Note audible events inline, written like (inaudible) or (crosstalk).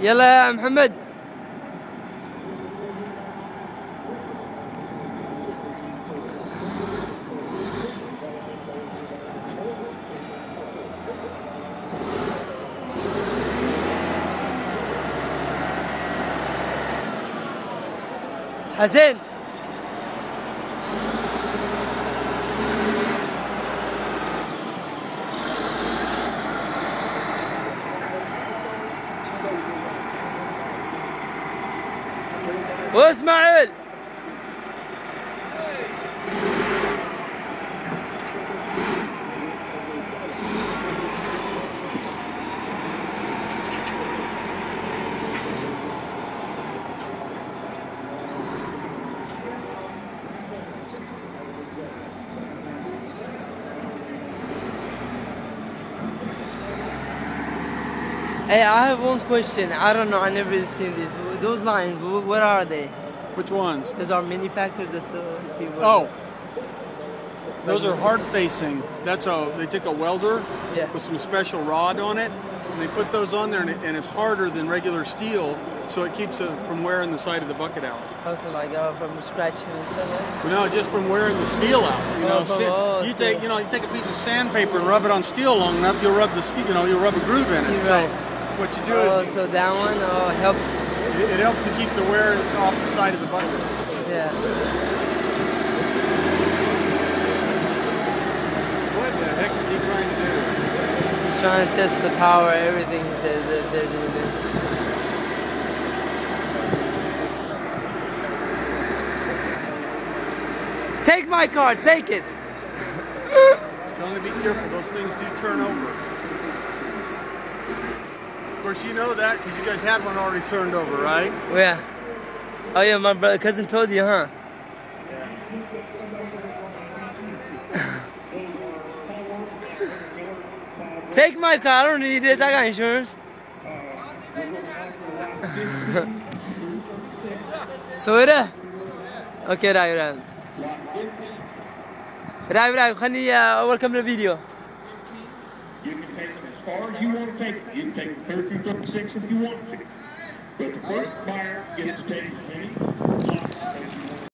يلا يا محمد. حسين. واسماعيل! Hey, I have one question. I don't know. I never seen this. Those lines, wh- what are they? Which ones? Those are manufactured. What. Oh, those are hard facing. That's a they take a welder Yeah. with some special rod on it, and they put those on there, and, it, and it's harder than regular steel, so it keeps it from wearing the side of the bucket out. Also like uh, from scratching and stuff. Like no, just from wearing the steel out. You know, Oh, from- oh, you steel. take you know you take a piece of sandpaper and rub it on steel long enough, you'll rub the steel, you know you'll rub a groove in it. You're so right. What you do Oh, is so that one oh helps. it, it helps to keep the wear off the side of the bucket. Yeah. What the heck is he trying to do? He's trying to test the power. Everything he says that they're doing there. Take my car. Take it. Tell me to be careful. Those things do turn over Of course, you know that because you guys had one already turned over, right? Yeah. Oh yeah, my brother cousin told you, huh? (laughs) Take my car. I don't need it. I got insurance. (laughs) صورة؟ اوكي راي راي راي راي خليني اول كمل الفيديو you can take them as far as you want to take them. You can take 30 through 36 if you want to. But the first buyer gets to take as many